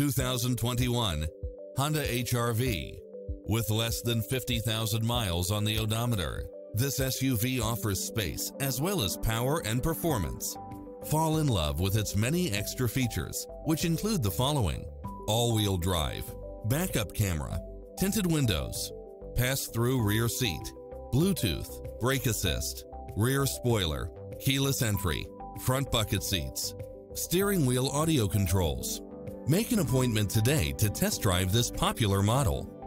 2021 Honda HRV. With less than 50,000 miles on the odometer, this SUV offers space as well as power and performance. Fall in love with its many extra features, which include the following. All-wheel drive, backup camera, tinted windows, pass-through rear seat, Bluetooth, brake assist, rear spoiler, keyless entry, front bucket seats, steering wheel audio controls. Make an appointment today to test drive this popular model.